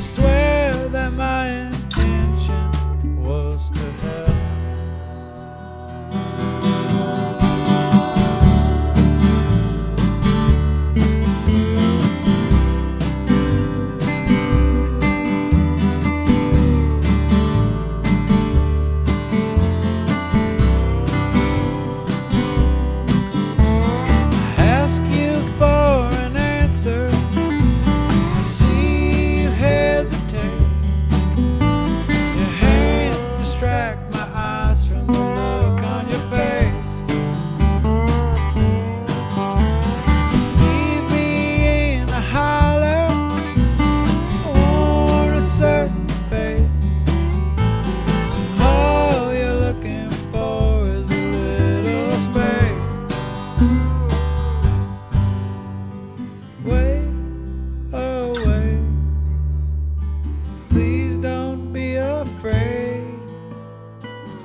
swear.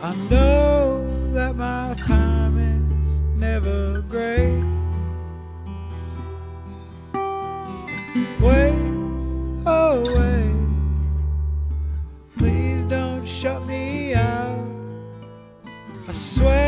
I know that my timing's never great. Wait, oh wait, please don't shut me out. I swear.